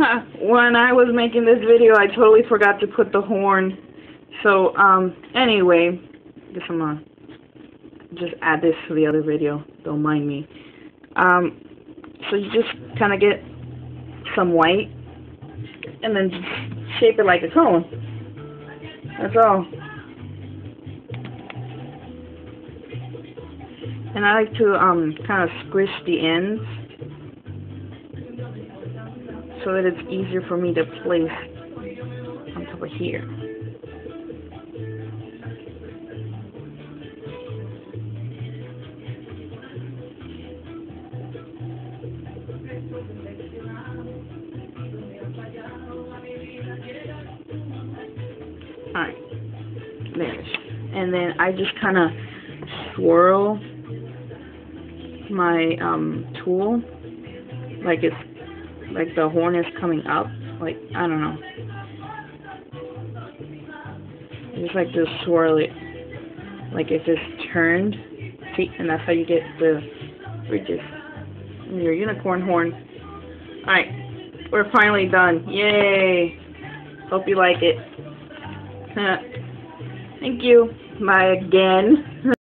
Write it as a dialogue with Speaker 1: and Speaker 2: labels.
Speaker 1: when I was making this video, I totally forgot to put the horn. So, um, anyway, guess I'm gonna just add this to the other video. Don't mind me. Um, so you just kind of get some white, and then shape it like a cone. That's all. And I like to um kind of squish the ends so that it's easier for me to place on top of here. Alright. There. And then I just kind of swirl my um tool like it's like the horn is coming up like I don't know. Just like to swirl it like if it's turned see and that's how you get the ridges. Your unicorn horn. Alright we're finally done. Yay! Hope you like it. Thank you. Bye again